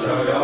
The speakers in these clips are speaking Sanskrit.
Shaya.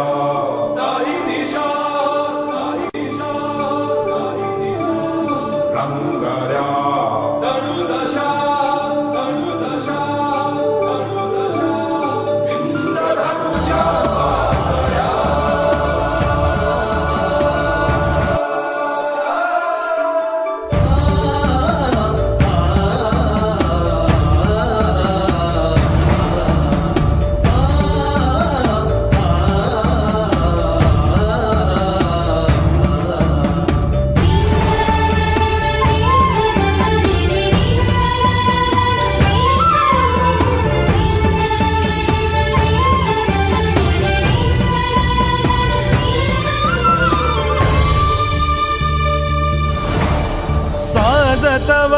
तव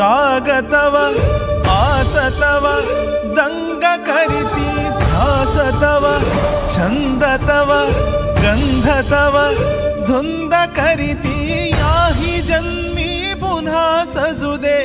राग तव आस तव दङ्ग करिति भास तव छन्द तव गन्ध तव धुन्द करिति याहि जन्मी पुनः सजुदे